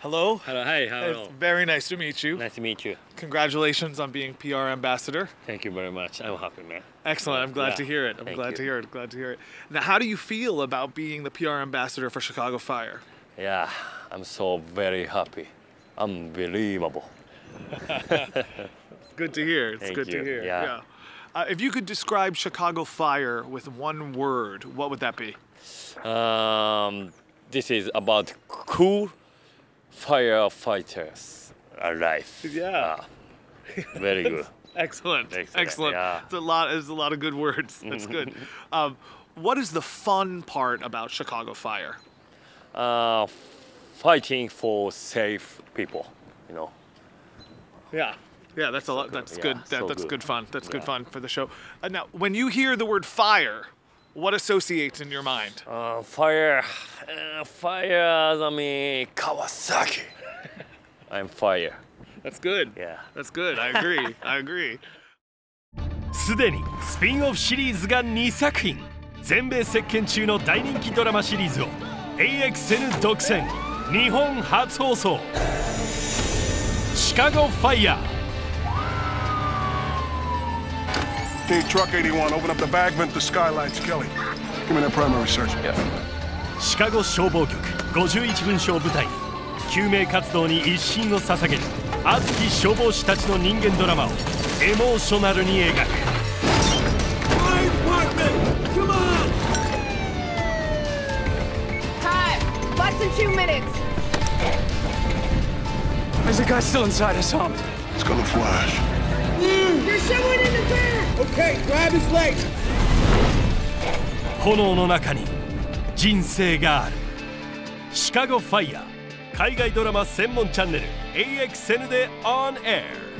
Hello. Hello, hi, It's hello. very nice to meet you. Nice to meet you. Congratulations on being PR ambassador. Thank you very much. I'm happy, man. Excellent. I'm glad Yeah, to hear it. I'm thank glad you. to hear it. Glad to hear it. Now, how do you feel about being the PR ambassador for Chicago Fire? Yeah, I'm so very happy. Unbelievable. Good to hear. It's Thank good to you. hear. Yeah. Uh, if you could describe Chicago Fire with one word, what would that be? Um, this is about cool firefighters alive. Yeah. Ah, very good. Excellent. Excellent, Excellent. yeah. It's a lot. It's a lot of good words. That's good. um, what is the fun part about Chicago Fire? Uh, fighting for safe people, you know. Yeah. Yeah, that's a lot. good. That's Yeah, good. That, so that's good. good fun. That's good fun for the show. Uh, now, when you hear the word fire, what associates in your mind? Uh, fire, uh, fire, I mean, Kawasaki. I'm fire. That's good. Yeah. That's good. I agree. I agree. すでにスピンオフシリーズが2作品全米席巻中の大人気ドラマシリーズを AXN 独占日本初放送シカゴファイヤー Team Truck 81, open up the bag vent to skylights. Kelly, give me that primary search. シカゴ消防局51分賞を舞台に救命活動に一心を捧げる熱き消防士たちの人間ドラマをエモーショナルに描く Time! Less than two minutes! There's a guy still inside us, armed. It's gonna flash. There's someone in 炎の中に人生がある。シカゴファイヤー海外ドラマ専門チャンネル AXN でオンエア